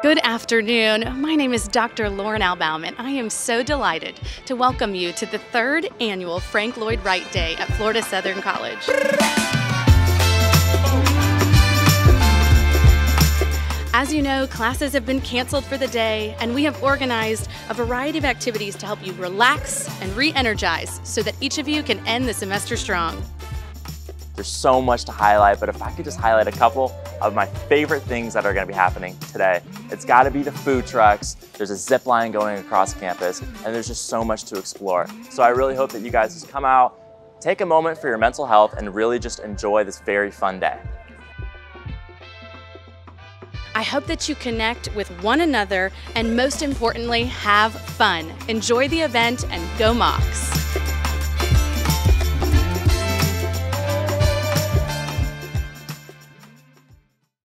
Good afternoon. My name is Dr. Lauren Albaum, and I am so delighted to welcome you to the third annual Frank Lloyd Wright Day at Florida Southern College. As you know, classes have been canceled for the day, and we have organized a variety of activities to help you relax and re energize so that each of you can end the semester strong. There's so much to highlight, but if I could just highlight a couple of my favorite things that are gonna be happening today, it's gotta be the food trucks, there's a zip line going across campus, and there's just so much to explore. So I really hope that you guys just come out, take a moment for your mental health, and really just enjoy this very fun day. I hope that you connect with one another and most importantly, have fun. Enjoy the event and go Mocs.